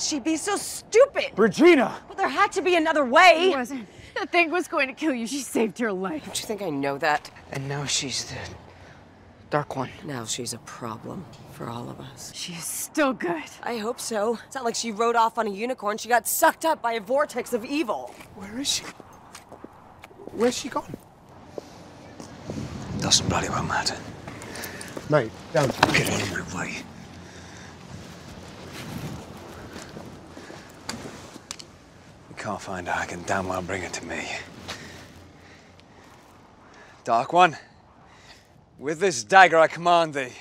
she be so stupid? Regina! Well, there had to be another way. It wasn't. The thing was going to kill you. She saved your life. Don't you think I know that? And now she's the Dark One. Now she's a problem for all of us. She is still good. I hope so. It's not like she rode off on a unicorn. She got sucked up by a vortex of evil. Where is she? Where's she gone? Doesn't bloody well matter. Mate, don't. Get out of my way. Can't find her, I can damn well bring it to me. Dark One, with this dagger I command thee.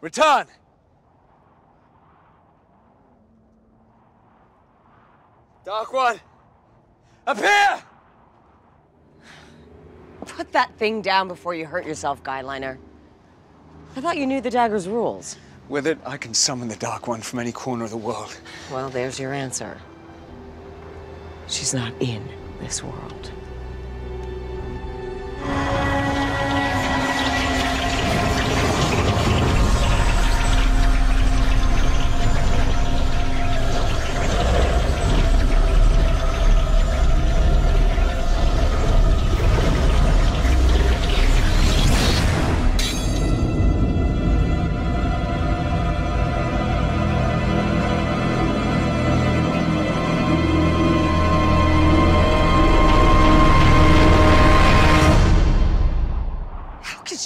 Return! Dark One, appear! Put that thing down before you hurt yourself, Guyliner. I thought you knew the dagger's rules. With it, I can summon the Dark One from any corner of the world. Well, there's your answer. She's not in this world.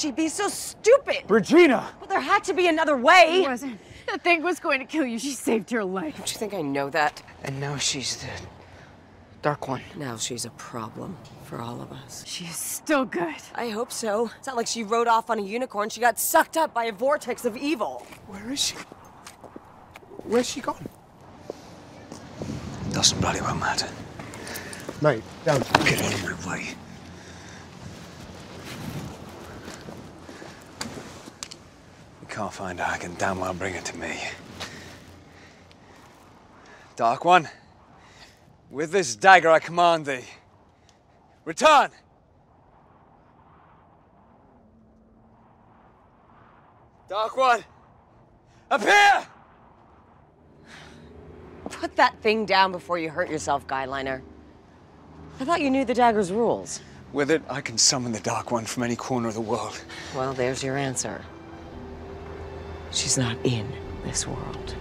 She be so stupid? Regina! Well, there had to be another way. It wasn't. The thing was going to kill you. She saved your life. Don't you think I know that? And now she's the Dark One. Now she's a problem for all of us. She is still good. I hope so. It's not like she rode off on a unicorn. She got sucked up by a vortex of evil. Where is she? Where's she gone? Doesn't bloody well matter. Mate, don't. Get out of my way. Can't find her, I can damn well bring it to me. Dark One, with this dagger I command thee. Return! Dark One, appear! Put that thing down before you hurt yourself, Guyliner. I thought you knew the dagger's rules. With it, I can summon the Dark One from any corner of the world. Well, there's your answer. She's not in this world.